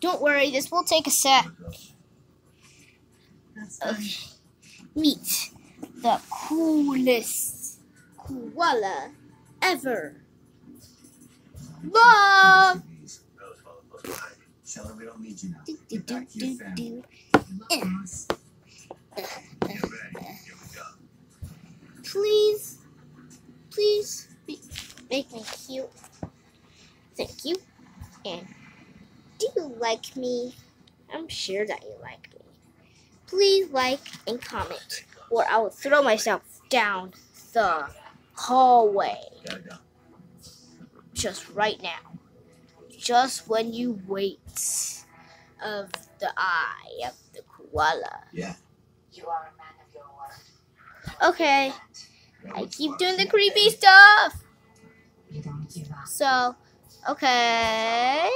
Don't worry, this will take a sec. Okay. Meet the coolest koala ever. Love! We don't need you now. Do, do, do, do, do. Please, please be, make me cute. Thank you. And do you like me? I'm sure that you like me. Please like and comment, or I will throw myself down the hallway just right now. Just when you wait of the eye of the koala. Yeah. You are a man of your word. Okay, I keep doing the creepy stuff. You don't give up. So, okay.